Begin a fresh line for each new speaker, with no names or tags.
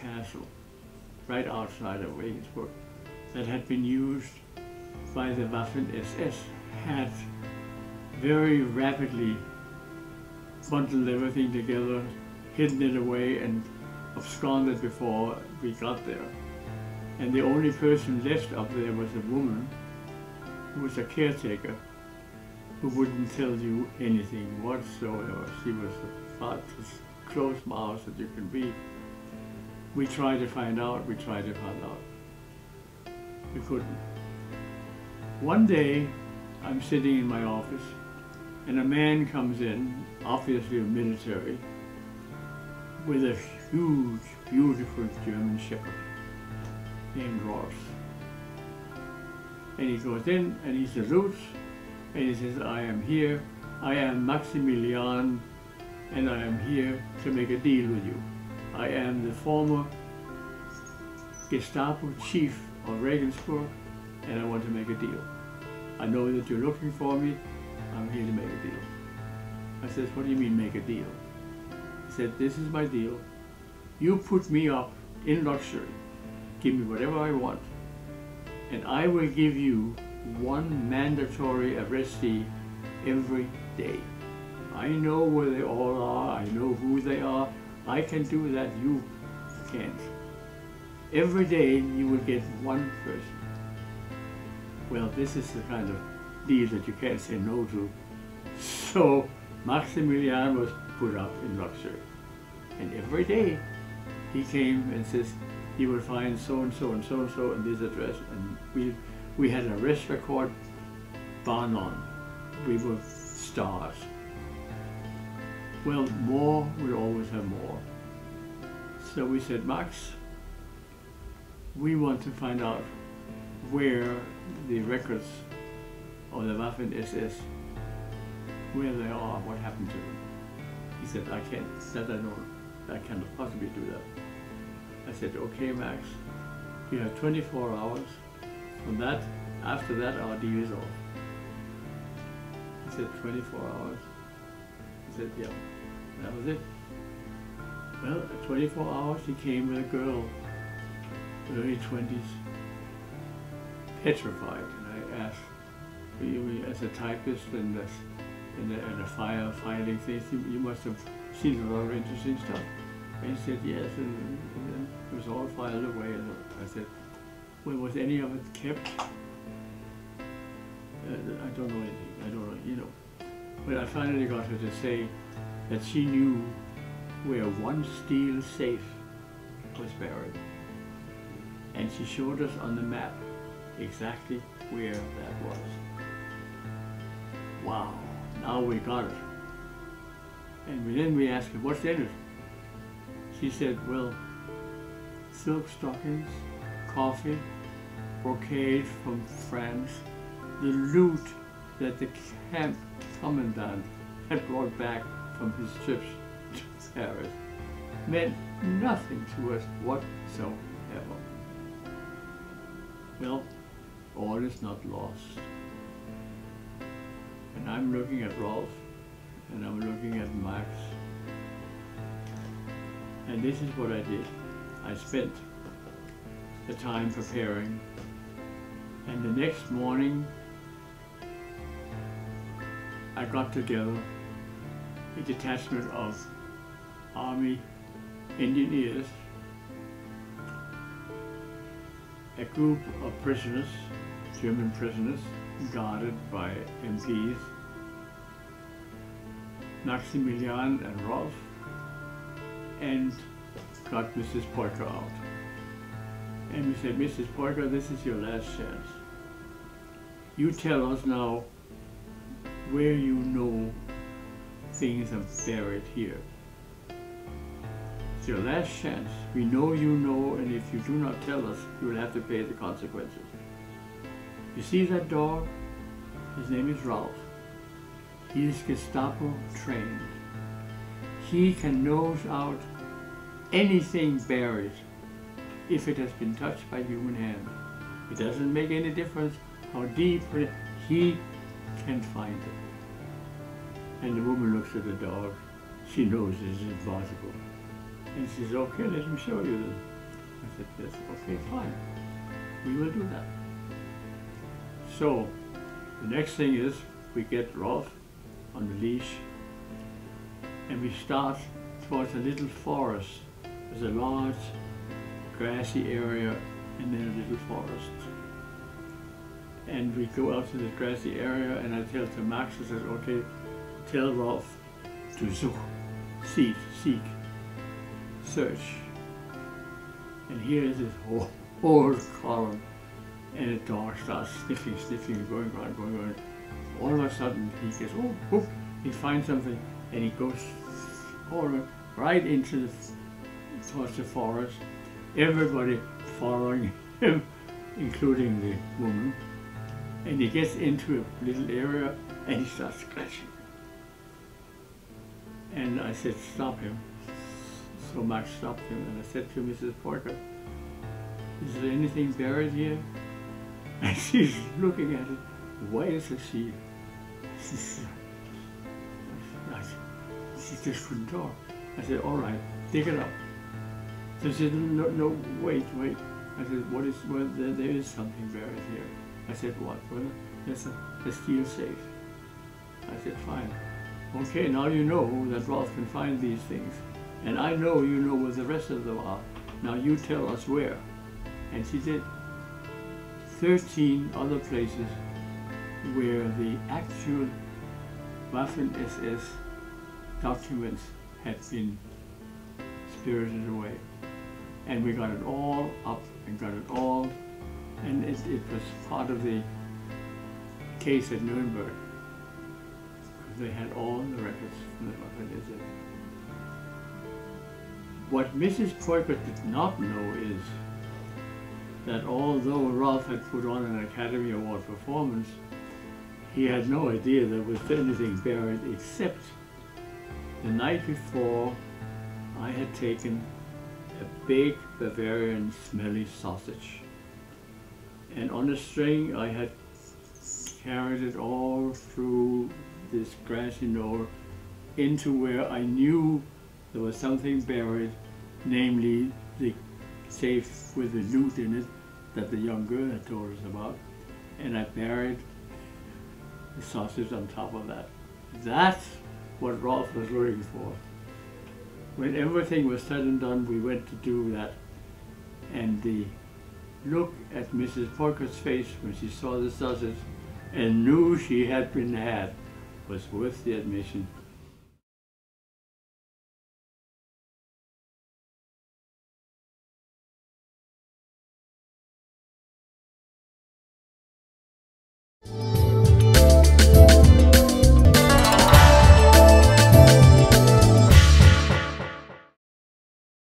castle? Right outside of Regensburg that had been used by the Waffen SS had very rapidly bundled everything together, hidden it away and absconded before we got there. And the only person left up there was a woman who was a caretaker who wouldn't tell you anything whatsoever. She was about as close mouthed as you can be. We tried to find out, we tried to find out. We couldn't. One day, I'm sitting in my office, and a man comes in, obviously a military, with a huge, beautiful German Shepherd named Rolf. And he goes in and he salutes, and he says, I am here, I am Maximilian, and I am here to make a deal with you. I am the former Gestapo chief of Regensburg and I want to make a deal. I know that you're looking for me, I'm here to make a deal. I said, what do you mean make a deal? He said, this is my deal. You put me up in luxury, give me whatever I want, and I will give you one mandatory arrestee every day. I know where they all are, I know who they are, I can do that, you can't. Every day you will get one person. Well, this is the kind of deal that you can't say no to. So Maximilian was put up in luxury. And every day he came and says he would find so and so and so and so in this address. And we, we had a arrest record, bar none. We were stars. Well, more will always have more. So we said, Max, we want to find out where the records of the Waffen SS, where they are, what happened to them. He said, I can't, that I don't, I cannot possibly do that. I said, okay, Max, you have 24 hours. From that, after that, our deal is off. He said, 24 hours. He said, yeah. That was it. Well, at 24 hours, he came with a girl, early 20s, petrified. And I asked, you, as a typist and, a, file filing things, you, you, must have seen a lot of interesting stuff. And he said, yes, and, and it was all filed away. And I said, well, was any of it kept? Uh, I don't know anything. I don't know, you know. But I finally got her to say, that she knew where one steel safe was buried. And she showed us on the map exactly where that was. Wow, now we got it. And then we asked her, what's in it? She said, well, silk stockings, coffee, brocade from France, the loot that the camp commandant had brought back from his trips to Paris meant nothing to us whatsoever. Well, all is not lost. And I'm looking at Rolf, and I'm looking at Max, and this is what I did. I spent the time preparing, and the next morning I got together a detachment of Army engineers, a group of prisoners, German prisoners, guarded by MPs, Maximilian and Rolf, and got Mrs. Polka out. And we said, Mrs. Polka, this is your last chance. You tell us now where you know things are buried here. It's your last chance. We know you know, and if you do not tell us, you will have to pay the consequences. You see that dog? His name is Rolf. He is Gestapo trained. He can nose out anything buried if it has been touched by human hand. It doesn't make any difference how deep he can find it. And the woman looks at the dog. She knows this is impossible. And she says, okay, let me show you then. I said, yes, okay, fine. We will do that. So, the next thing is we get Rolf on the leash and we start towards a little forest. There's a large grassy area and then a little forest. And we go out to the grassy area and I tell to Max, I said, okay, tell Rolf to seek, seek, search. And here is this whole, whole column and the dog starts sniffing, sniffing, going around, going around. All of a sudden he gets, oh, oh, he finds something and he goes right into the, towards the forest. Everybody following him, including the woman. And he gets into a little area and he starts scratching. And I said, stop him. So stopped him and I said to Mrs. Porter, is there anything buried here? And she's looking at it. Why is she? She just couldn't talk. I said, all right, dig it up. So she said, no, no, wait, wait. I said, what is, well, there, there is something buried here. I said, what? Well, there's a, a steel safe. I said, fine. Okay, now you know that Rolf can find these things. And I know you know where the rest of them are. Now you tell us where. And she did. 13 other places where the actual Waffen-SS documents had been spirited away. And we got it all up and got it all, and it, it was part of the case at Nuremberg. They had all the records from the Waffen-SS. What Mrs. Peukert did not know is that although Rolf had put on an Academy Award performance, he had no idea there was anything buried except the night before I had taken a big Bavarian smelly sausage. And on a string I had carried it all through this grassy knoll into where I knew there was something buried, namely the safe with the loot in it that the young girl had told us about, and I buried the sausage on top of that. That's what Rolf was looking for. When everything was said and done, we went to do that, and the look at Mrs. Peukert's face when she saw the sausage and knew she had been had was worth the admission.